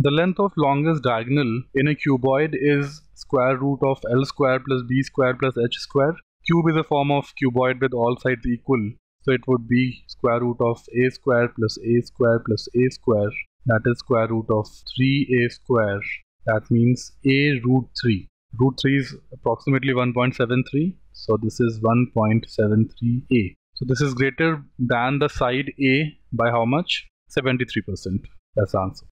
The length of longest diagonal in a cuboid is square root of L square plus B square plus H square. Cube is a form of cuboid with all sides equal. So it would be square root of A square plus A square plus A square. That is square root of 3A square. That means A root 3. Root 3 is approximately 1.73. So this is 1.73A. So this is greater than the side A by how much? 73%. That's the answer.